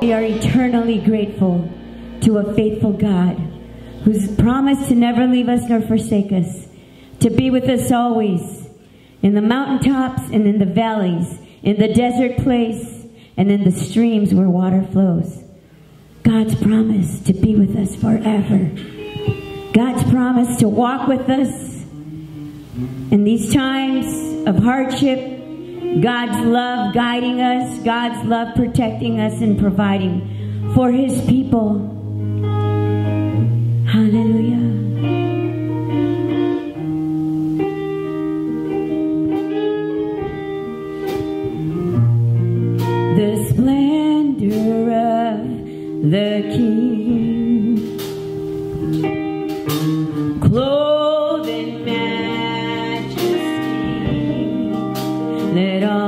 We are eternally grateful to a faithful God who's promised to never leave us nor forsake us, to be with us always, in the mountaintops and in the valleys, in the desert place and in the streams where water flows. God's promise to be with us forever. God's promise to walk with us in these times of hardship, God's love guiding us, God's love protecting us and providing for his people.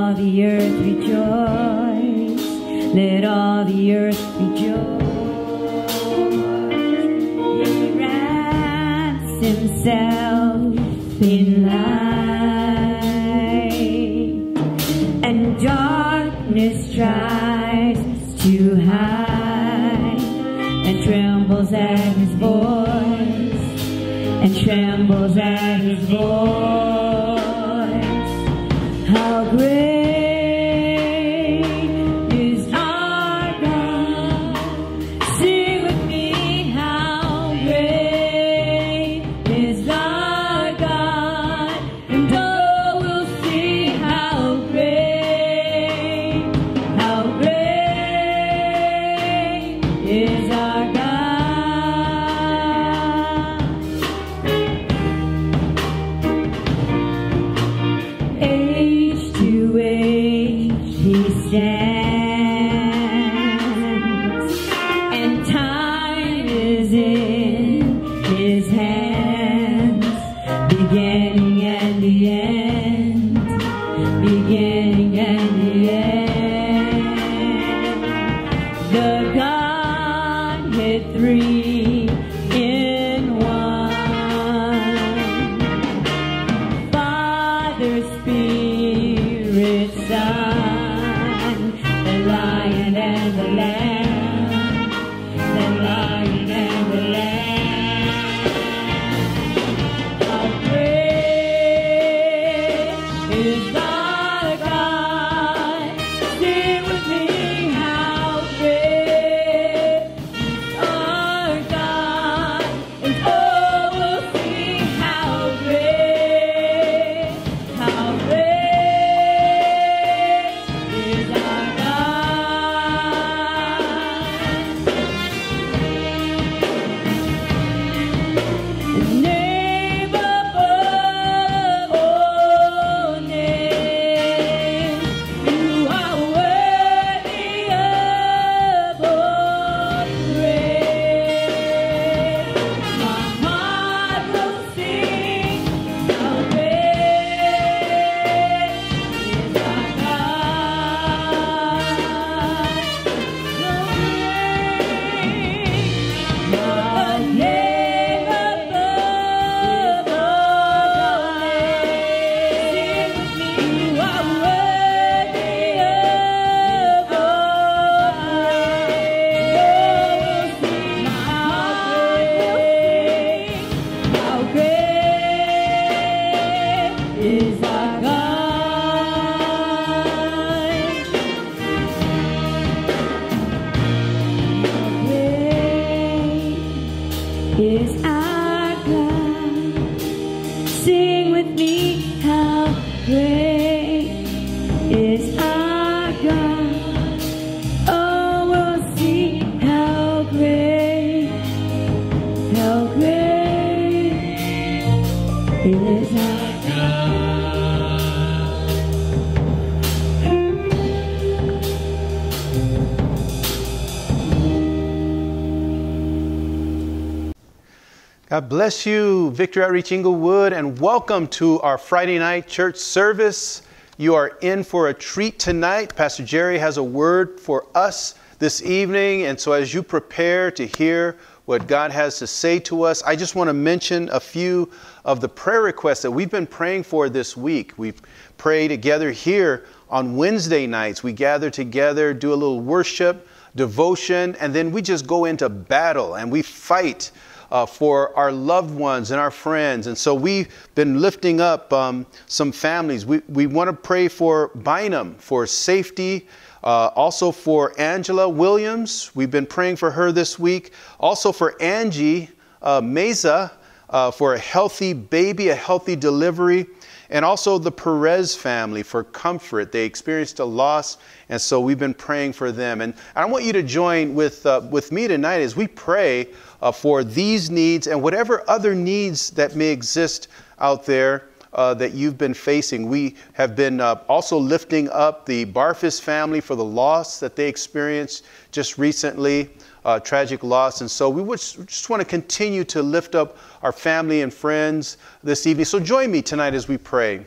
All the earth rejoice. Let all the earth rejoice. He wraps himself in light, and darkness tries to hide, and trembles at his voice, and trembles at his voice. Bless you, Victory Outreach Inglewood, and welcome to our Friday night church service. You are in for a treat tonight. Pastor Jerry has a word for us this evening, and so as you prepare to hear what God has to say to us, I just want to mention a few of the prayer requests that we've been praying for this week. We pray together here on Wednesday nights. We gather together, do a little worship, devotion, and then we just go into battle and we fight uh, for our loved ones and our friends. And so we've been lifting up um, some families. We, we want to pray for Bynum for safety. Uh, also for Angela Williams, we've been praying for her this week. Also for Angie uh, Meza uh, for a healthy baby, a healthy delivery and also the Perez family for comfort. They experienced a loss, and so we've been praying for them. And I want you to join with, uh, with me tonight as we pray uh, for these needs and whatever other needs that may exist out there. Uh, that you've been facing. We have been uh, also lifting up the Barfus family for the loss that they experienced just recently uh, tragic loss. And so we would just want to continue to lift up our family and friends this evening. So join me tonight as we pray.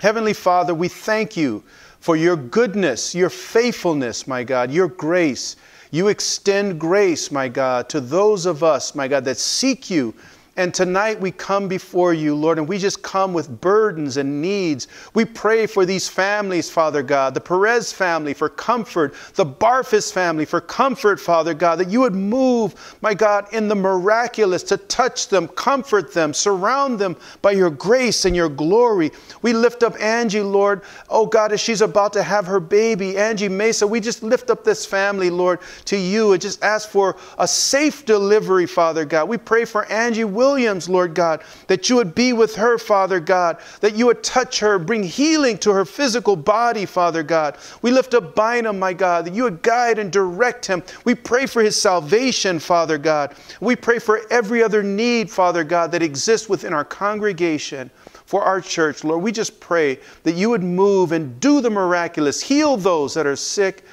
Heavenly Father, we thank you for your goodness, your faithfulness, my God, your grace. You extend grace, my God, to those of us, my God, that seek you and tonight we come before you, Lord, and we just come with burdens and needs. We pray for these families, Father God, the Perez family for comfort, the Barfus family for comfort, Father God, that you would move, my God, in the miraculous to touch them, comfort them, surround them by your grace and your glory. We lift up Angie, Lord, oh God, as she's about to have her baby, Angie Mesa, we just lift up this family, Lord, to you and just ask for a safe delivery, Father God. We pray for Angie Williams, Lord God, that you would be with her, Father God, that you would touch her, bring healing to her physical body, Father God. We lift up Bynum, my God, that you would guide and direct him. We pray for his salvation, Father God. We pray for every other need, Father God, that exists within our congregation for our church, Lord. We just pray that you would move and do the miraculous, heal those that are sick,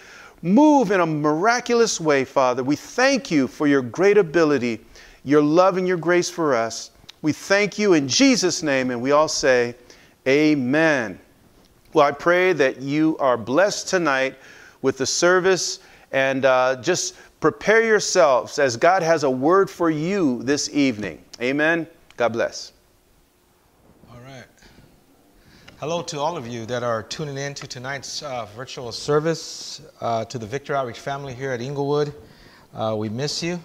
move in a miraculous way, Father. We thank you for your great ability your love and your grace for us. We thank you in Jesus' name, and we all say, Amen. Well, I pray that you are blessed tonight with the service and uh, just prepare yourselves as God has a word for you this evening. Amen. God bless. All right. Hello to all of you that are tuning in to tonight's uh, virtual service, uh, to the Victory Outreach family here at Inglewood. Uh, we miss you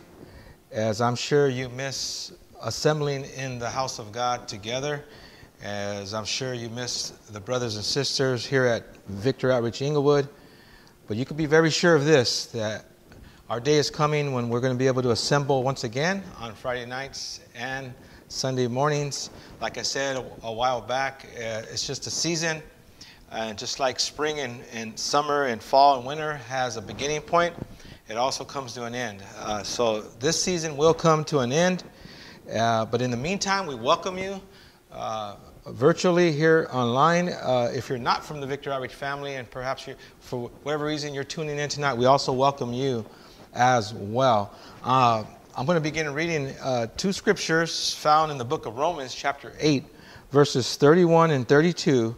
as I'm sure you miss assembling in the house of God together, as I'm sure you miss the brothers and sisters here at Victory Outreach Inglewood. But you can be very sure of this that our day is coming when we're going to be able to assemble once again on Friday nights and Sunday mornings. Like I said a, while back, uh, it's just a season. And just like spring and, and summer and fall and winter has a beginning point, it also comes to an end. Uh, so this season will come to an end. Uh, but in the meantime, we welcome you uh, virtually here online. Uh, if you're not from the Victory Outreach family and perhaps for whatever reason you're tuning in tonight, we also welcome you as well. Uh, I'm going to begin reading uh, two scriptures found in the book of Romans, chapter 8, verses 31 and 32.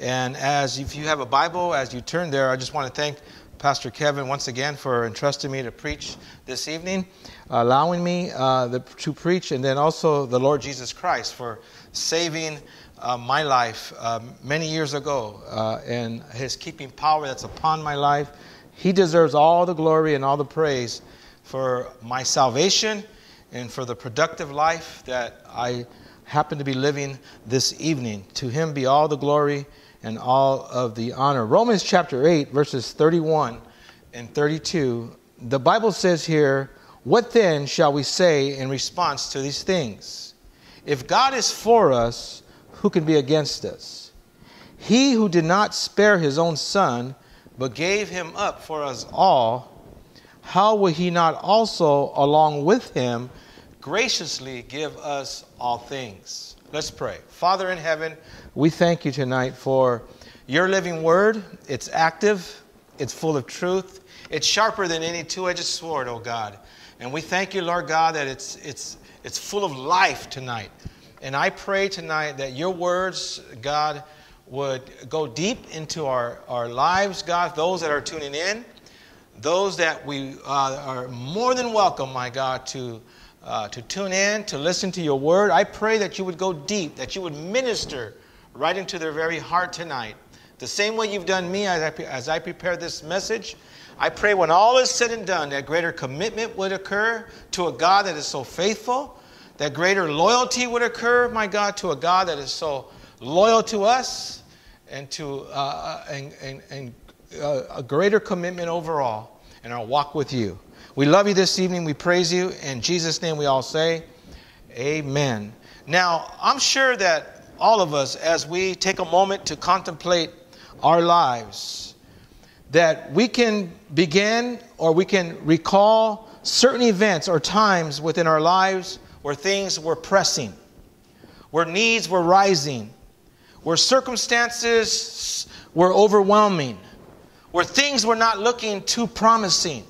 And as if you have a Bible, as you turn there, I just want to thank Pastor Kevin once again for entrusting me to preach this evening, allowing me uh, the, to preach, and then also the Lord Jesus Christ for saving uh, my life uh, many years ago uh, and his keeping power that's upon my life. He deserves all the glory and all the praise for my salvation and for the productive life that I happen to be living this evening. To him be all the glory and all of the honor. Romans chapter 8, verses 31 and 32, the Bible says here, What then shall we say in response to these things? If God is for us, who can be against us? He who did not spare his own son, but gave him up for us all, how will he not also, along with him, graciously give us all things? Let's pray. Father in heaven, we thank you tonight for your living word. It's active, it's full of truth, it's sharper than any two edged sword, oh God. And we thank you, Lord God, that it's, it's, it's full of life tonight. And I pray tonight that your words, God, would go deep into our, our lives, God, those that are tuning in, those that we uh, are more than welcome, my God, to uh, to tune in, to listen to your word. I pray that you would go deep, that you would minister right into their very heart tonight. The same way you've done me as I, as I prepare this message, I pray when all is said and done, that greater commitment would occur to a God that is so faithful, that greater loyalty would occur, my God, to a God that is so loyal to us, and to uh, uh and, and, and uh, a greater commitment overall in our walk with you. We love you this evening. We praise you. In Jesus' name, we all say, Amen. Now, I'm sure that all of us, as we take a moment to contemplate our lives, that we can begin or we can recall certain events or times within our lives where things were pressing, where needs were rising, where circumstances were overwhelming, where things were not looking too promising.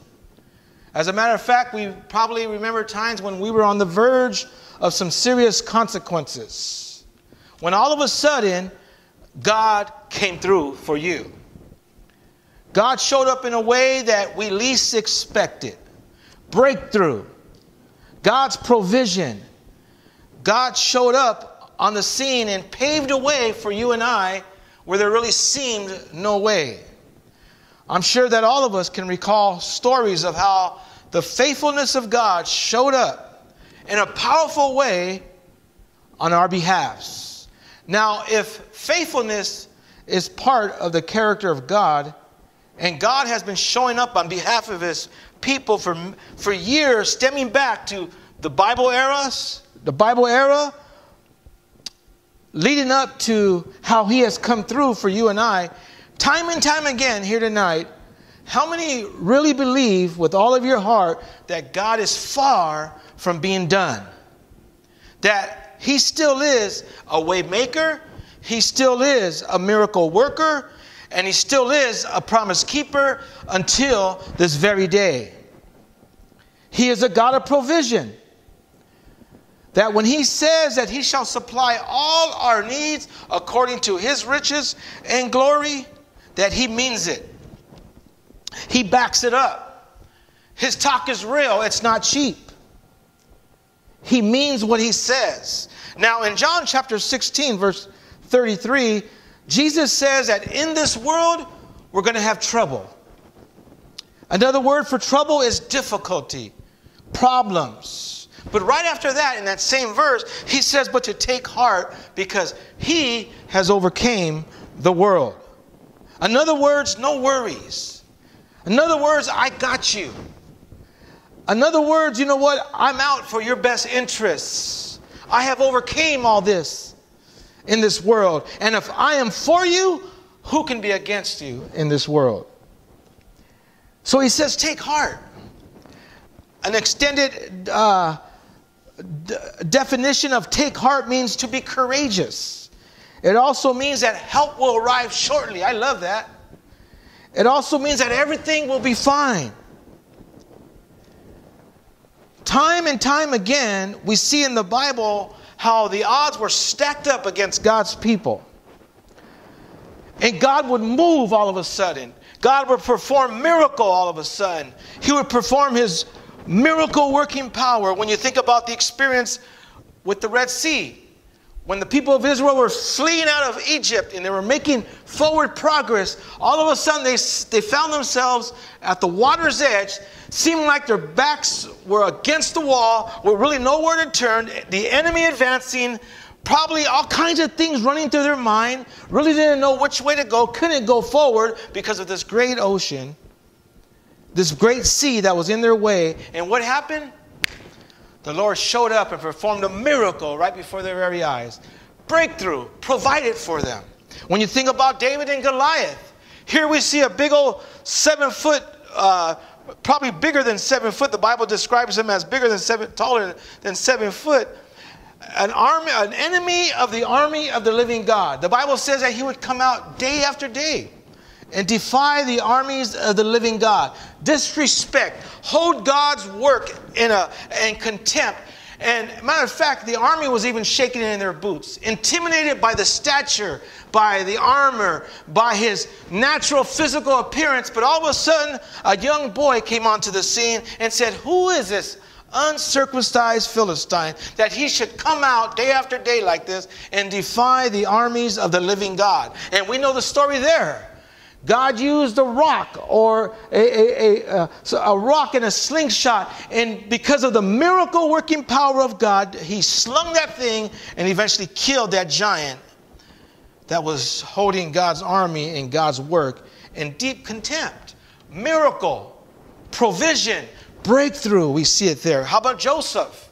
As a matter of fact, we probably remember times when we were on the verge of some serious consequences. When all of a sudden, God came through for you. God showed up in a way that we least expected. Breakthrough. God's provision. God showed up on the scene and paved a way for you and I where there really seemed no way. I'm sure that all of us can recall stories of how the faithfulness of God showed up in a powerful way on our behalfs. Now, if faithfulness is part of the character of God, and God has been showing up on behalf of his people for, for years, stemming back to the Bible eras, the Bible era, leading up to how he has come through for you and I, time and time again here tonight, how many really believe with all of your heart that God is far from being done? That he still is a way maker, he still is a miracle worker, and he still is a promise keeper until this very day. He is a God of provision. That when he says that he shall supply all our needs according to his riches and glory, that he means it. He backs it up. His talk is real, it's not cheap. He means what he says. Now, in John chapter 16, verse 33, Jesus says that in this world, we're going to have trouble. Another word for trouble is difficulty, problems. But right after that, in that same verse, he says, But to take heart because he has overcame the world. In other words, no worries. In other words, I got you. In other words, you know what? I'm out for your best interests. I have overcame all this in this world. And if I am for you, who can be against you in this world? So he says, Take heart. An extended uh, d- definition of take heart means to be courageous. It also means that help will arrive shortly. I love that. It also means that everything will be fine. Time and time again, we see in the Bible how the odds were stacked up against God's people. And God would move all of a sudden. God would perform miracle all of a sudden. He would perform his miracle working power when you think about the experience with the Red Sea. When the people of Israel were fleeing out of Egypt and they were making forward progress, all of a sudden they, they found themselves at the water's edge seemed like their backs were against the wall, with really nowhere to turn, the enemy advancing, probably all kinds of things running through their mind, really didn't know which way to go, couldn't go forward because of this great ocean, this great sea that was in their way. And what happened? The Lord showed up and performed a miracle right before their very eyes. Breakthrough provided for them. When you think about David and Goliath, here we see a big old seven foot uh, probably bigger than seven foot. The Bible describes him as bigger than seven, taller than seven foot. An army, an enemy of the army of the living God. The Bible says that he would come out day after day and defy the armies of the living God, disrespect, hold God's work in a in contempt, and matter of fact, the army was even shaking in their boots, intimidated by the stature, by the armor, by his natural physical appearance. But all of a sudden, a young boy came onto the scene and said, Who is this uncircumcised Philistine, that he should come out day after day like this and defy the armies of the living God. And we know the story there. God used a rock or a, a, a, a, rock and a slingshot, and because of the miracle working power of God, he slung that thing and eventually killed that giant that was holding God's army and God's work in deep contempt. Miracle, provision, breakthrough, we see it there. How about Joseph?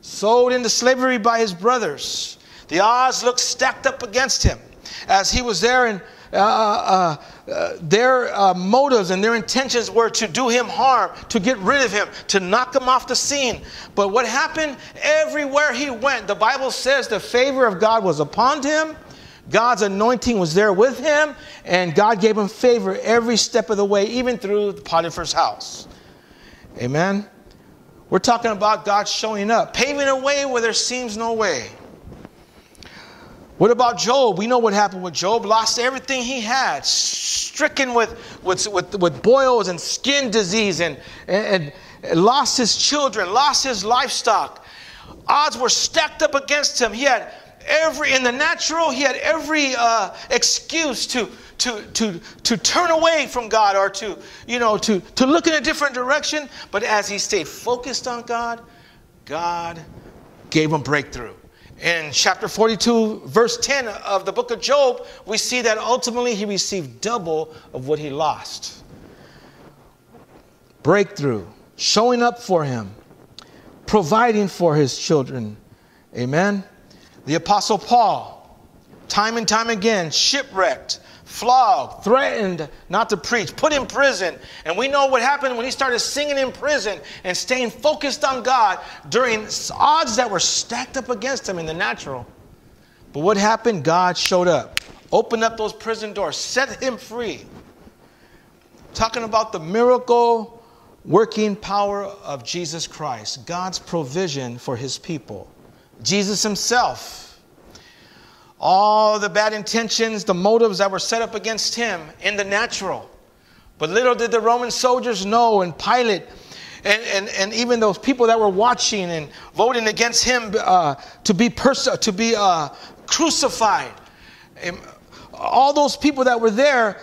Sold into slavery by his brothers. The odds looked stacked up against him as he was there uh, uh, uh, their uh, motives and their intentions were to do him harm, to get rid of him, to knock him off the scene. But what happened? Everywhere he went, the Bible says the favor of God was upon him. God's anointing was there with him, and God gave him favor every step of the way, even through Potiphar's house. Amen. We're talking about God showing up, paving a way where there seems no way. What about Job? We know what happened with Job. Lost everything he had, stricken with, with, with, with boils and skin disease, and, and, and lost his children, lost his livestock. Odds were stacked up against him. He had every, in the natural, he had every uh, excuse to, to, to, to turn away from God or to, you know, to, to look in a different direction. But as he stayed focused on God, God gave him breakthrough. In chapter 42, verse 10 of the book of Job, we see that ultimately he received double of what he lost. Breakthrough, showing up for him, providing for his children. Amen. The Apostle Paul, time and time again, shipwrecked, flogged, threatened not to preach, put in prison. And we know what happened when he started singing in prison and staying focused on God during odds that were stacked up against him in the natural. But what happened? God showed up, opened up those prison doors, set him free. Talking about the miracle working power of Jesus Christ, God's provision for his people. Jesus himself all the bad intentions, the motives that were set up against him in the natural. But little did the Roman soldiers know, and Pilate, and, and, and even those people that were watching and voting against him uh, to be, pers- to be uh, crucified. And all those people that were there,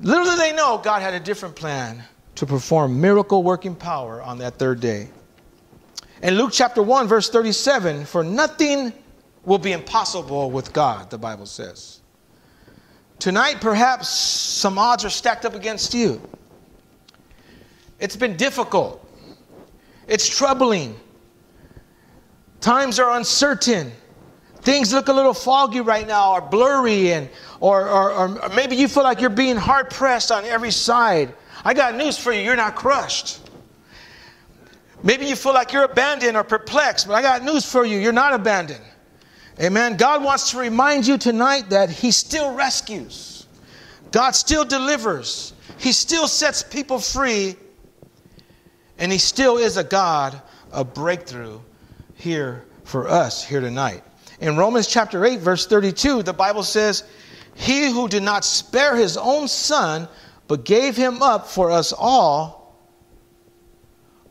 little did they know God had a different plan to perform miracle working power on that third day. In Luke chapter 1, verse 37, for nothing will be impossible with God, the Bible says. Tonight, perhaps some odds are stacked up against you. It's been difficult, it's troubling. Times are uncertain. Things look a little foggy right now, or blurry, and or, or, or maybe you feel like you're being hard pressed on every side. I got news for you: you're not crushed. Maybe you feel like you're abandoned or perplexed, but I got news for you: you're not abandoned. Amen. God wants to remind you tonight that He still rescues, God still delivers, He still sets people free, and He still is a God of breakthrough here for us here tonight. In Romans chapter 8, verse 32, the Bible says, He who did not spare His own Son, but gave Him up for us all,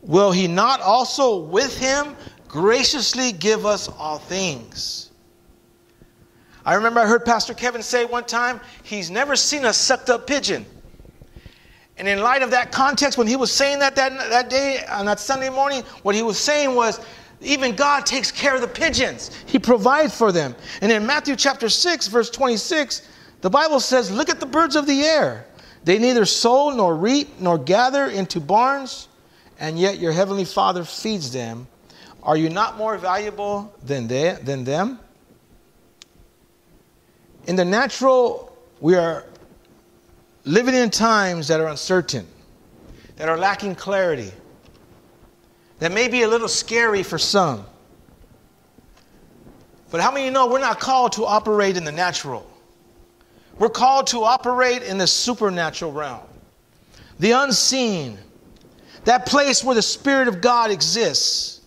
will He not also with Him graciously give us all things? I remember I heard Pastor Kevin say one time, he's never seen a sucked up pigeon. And in light of that context, when he was saying that, that that day on that Sunday morning, what he was saying was, even God takes care of the pigeons. He provides for them. And in Matthew chapter 6, verse 26, the Bible says, Look at the birds of the air. They neither sow nor reap nor gather into barns, and yet your heavenly Father feeds them. Are you not more valuable than, they, than them? In the natural, we are living in times that are uncertain, that are lacking clarity, that may be a little scary for some. But how many you know we're not called to operate in the natural? We're called to operate in the supernatural realm, the unseen, that place where the Spirit of God exists,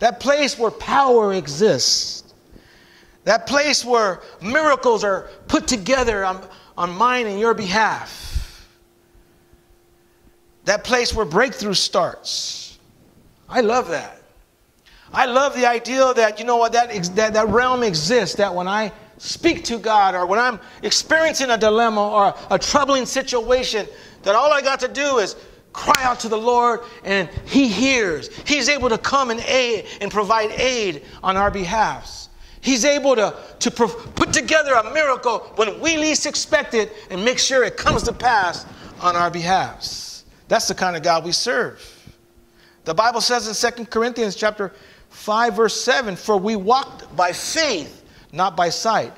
that place where power exists. That place where miracles are put together on, on mine and your behalf. That place where breakthrough starts. I love that. I love the idea that, you know what, that, that, that realm exists, that when I speak to God or when I'm experiencing a dilemma or a troubling situation, that all I got to do is cry out to the Lord and He hears. He's able to come and aid and provide aid on our behalfs. He's able to, to put together a miracle when we least expect it and make sure it comes to pass on our behalfs. That's the kind of God we serve. The Bible says in 2 Corinthians chapter 5 verse 7, "For we walked by faith, not by sight."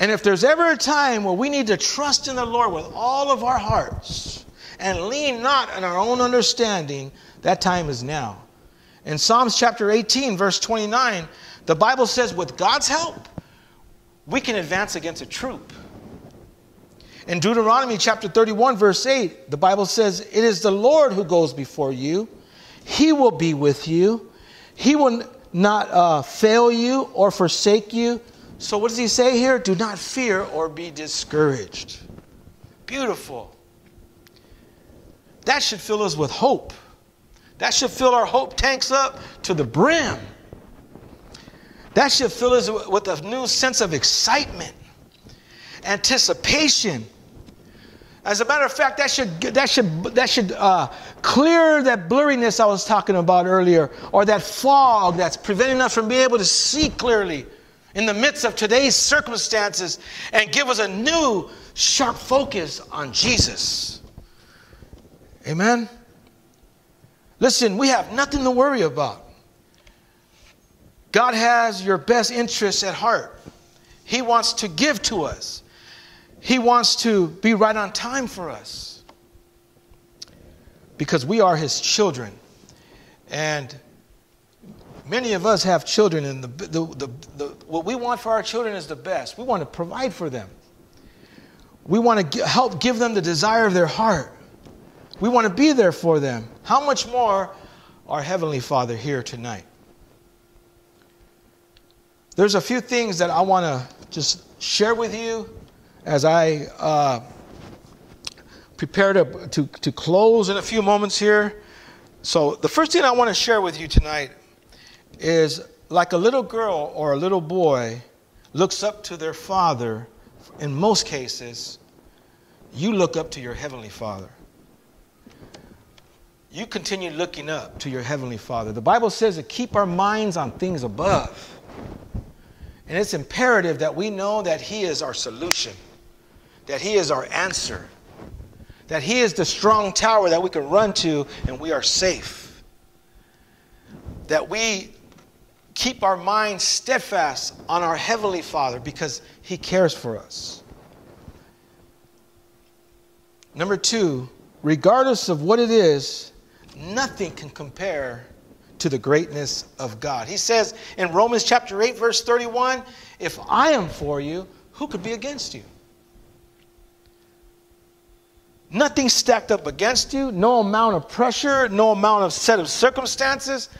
And if there's ever a time where we need to trust in the Lord with all of our hearts and lean not on our own understanding, that time is now. In Psalms chapter 18 verse 29, the Bible says with God's help, we can advance against a troop. In Deuteronomy chapter 31, verse 8, the Bible says, It is the Lord who goes before you. He will be with you. He will not uh, fail you or forsake you. So, what does he say here? Do not fear or be discouraged. Beautiful. That should fill us with hope. That should fill our hope tanks up to the brim. That should fill us with a new sense of excitement, anticipation, as a matter of fact, that should, that should, that should uh, clear that blurriness I was talking about earlier, or that fog that's preventing us from being able to see clearly in the midst of today's circumstances and give us a new, sharp focus on Jesus. Amen? Listen, we have nothing to worry about. God has your best interests at heart. He wants to give to us. He wants to be right on time for us because we are His children. And many of us have children, and the, the, the, the, what we want for our children is the best. We want to provide for them, we want to help give them the desire of their heart. We want to be there for them. How much more our Heavenly Father here tonight? There's a few things that I want to just share with you as I uh, prepare to, to, to close in a few moments here. So, the first thing I want to share with you tonight is like a little girl or a little boy looks up to their father, in most cases, you look up to your heavenly father. You continue looking up to your heavenly father. The Bible says to keep our minds on things above. And it's imperative that we know that He is our solution that He is our answer, that He is the strong tower that we can run to and we are safe, that we keep our minds steadfast on our Heavenly Father because He cares for us. Number two, regardless of what it is, nothing can compare to the greatness of God. He says in Romans chapter 8, verse 31 If I am for you, who could be against you? Nothing stacked up against you, no amount of pressure, no amount of set of circumstances.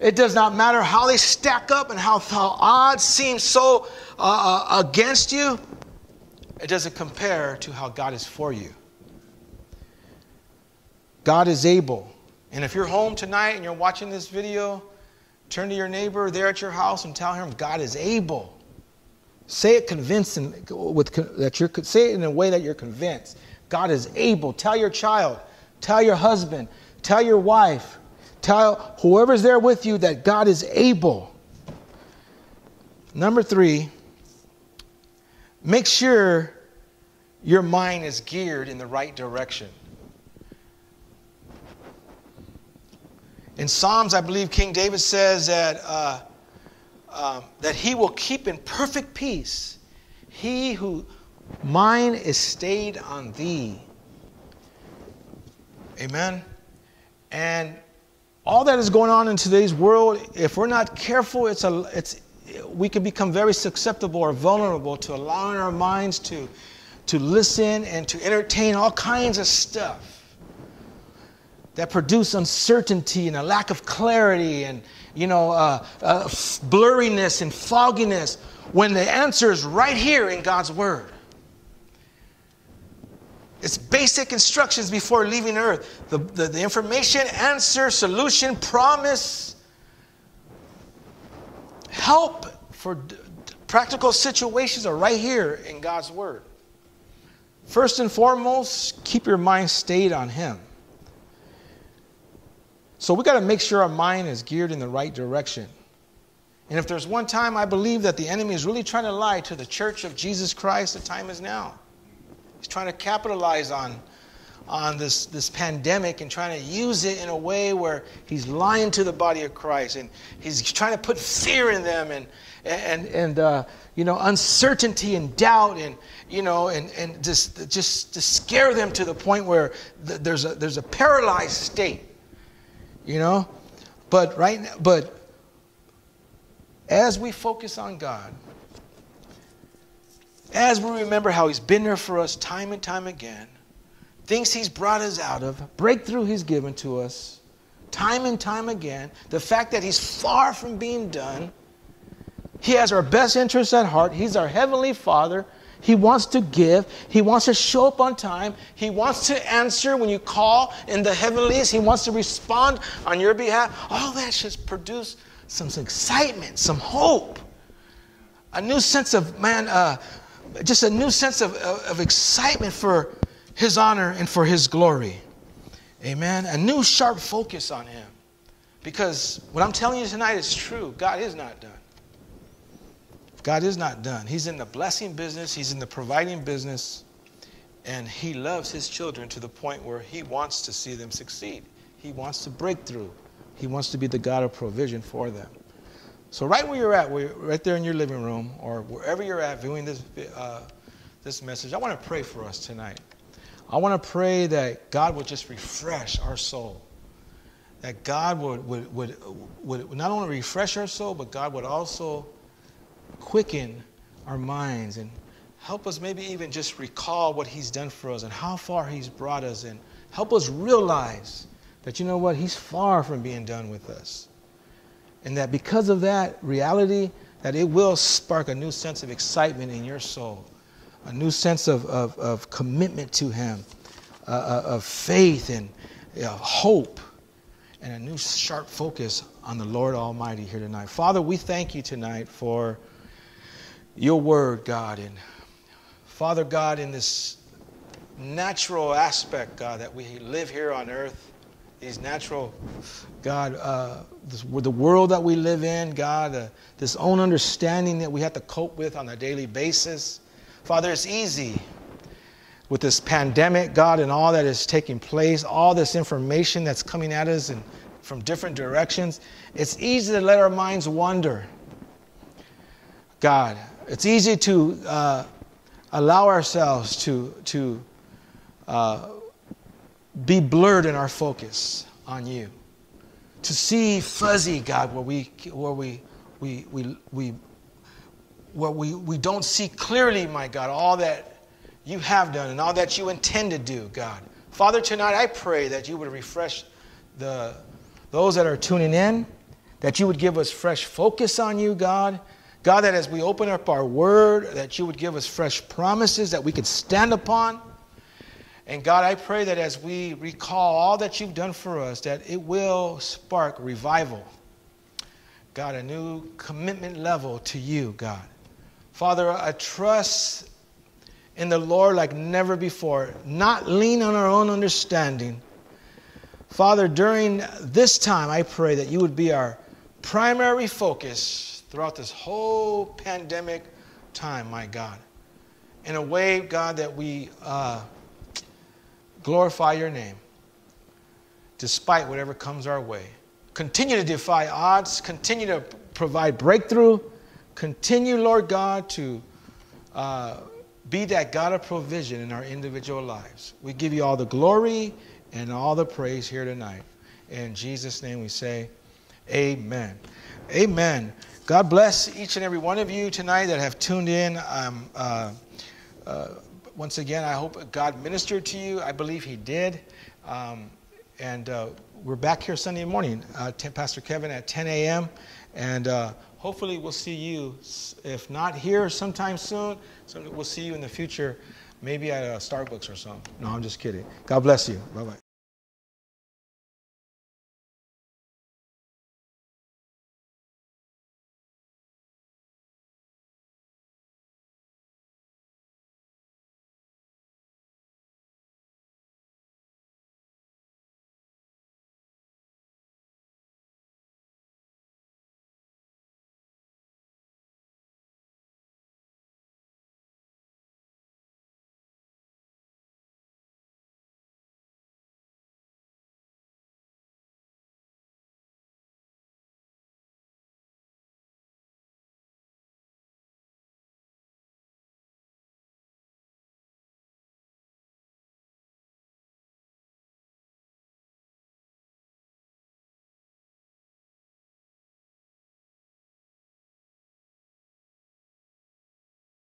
It does not matter how they stack up and how, how odds seem so uh, uh, against you. It doesn't compare to how God is for you. God is able. And if you're home tonight and you're watching this video, turn to your neighbor there at your house and tell him God is able. Say it convincing with that you're say it in a way that you're convinced. God is able. Tell your child, tell your husband, tell your wife, tell whoever's there with you that God is able. Number three, make sure your mind is geared in the right direction. In Psalms, I believe King David says that, uh, uh, that he will keep in perfect peace he who Mine is stayed on thee. Amen. And all that is going on in today's world, if we're not careful, it's a, it's, we can become very susceptible or vulnerable to allowing our minds to, to listen and to entertain all kinds of stuff that produce uncertainty and a lack of clarity and you know uh, uh, blurriness and fogginess when the answer is right here in god's word It's basic instructions before leaving earth. The, the, the information, answer, solution, promise, help for d- practical situations are right here in God's Word. First and foremost, keep your mind stayed on Him. So we got to make sure our mind is geared in the right direction. And if there's one time I believe that the enemy is really trying to lie to the church of Jesus Christ, the time is now. He's trying to capitalize on, on this, this pandemic and trying to use it in a way where he's lying to the body of Christ and he's trying to put fear in them and, and, and uh, you know, uncertainty and doubt and, you know, and, and just, just to scare them to the point where there's a, there's a paralyzed state, you know. But right now, but as we focus on God, as we remember how He's been there for us time and time again, things He's brought us out of, breakthrough He's given to us, time and time again, the fact that He's far from being done, He has our best interests at heart, He's our Heavenly Father. He wants to give. He wants to show up on time. He wants to answer when you call in the heavenlies. He wants to respond on your behalf. All that should produce some excitement, some hope, a new sense of, man, uh, just a new sense of, of excitement for His honor and for His glory. Amen. A new sharp focus on Him. Because what I'm telling you tonight is true. God is not done. God is not done. He's in the blessing business, He's in the providing business, and He loves His children to the point where He wants to see them succeed. He wants to break through. He wants to be the God of provision for them. So right where you're at, right there in your living room, or wherever you're at viewing this, uh, this message, I want to pray for us tonight. I want to pray that God would just refresh our soul. That God would, would, would, would not only refresh our soul, but God would also quicken our minds and help us maybe even just recall what He's done for us and how far He's brought us and help us realize that you know what? He's far from being done with us. And that because of that reality, that it will spark a new sense of excitement in your soul, a new sense of, of, of commitment to Him, uh, uh of faith and uh, hope, and a new sharp focus on the Lord Almighty here tonight. Father, we thank you tonight for your word, God. And Father God, in this natural aspect, God, that we live here on earth, these natural, God, uh, this, the world that we live in, God, uh, this own understanding that we have to cope with on a daily basis. Father, it's easy with this pandemic, God, and all that is taking place, all this information that's coming at us and from different directions. It's easy to let our minds wander. God, it's easy to uh, allow ourselves to, to uh, be blurred in our focus on you. To see fuzzy, God, where we, where we, we, we, we, where we, we don't see clearly, my God, all that you have done and all that you intend to do, God. Father, tonight I pray that you would refresh the, those that are tuning in, that you would give us fresh focus on you, God. God, that as we open up our word, that you would give us fresh promises that we could stand upon. And God, I pray that as we recall all that you've done for us, that it will spark revival. God, a new commitment level to you, God. Father, a trust in the Lord like never before, not lean on our own understanding. Father, during this time, I pray that you would be our primary focus throughout this whole pandemic time, my God. In a way, God, that we. Uh, glorify your name despite whatever comes our way. Continue to defy odds, continue to provide breakthrough, continue, Lord God, to uh, be that God of provision in our individual lives. We give you all the glory and all the praise here tonight. In Jesus' name we say, Amen. Amen. God bless each and every one of you tonight that have tuned in. Um, uh, uh, once again, I hope God ministered to you. I believe He did. Um, and uh, we're back here Sunday morning, uh, Pastor Kevin at 10 a.m. And uh, hopefully, we'll see you, if not here sometime soon, so we'll see you in the future Maybe at a Starbucks or something. No, I'm just kidding. God bless you. Bye bye.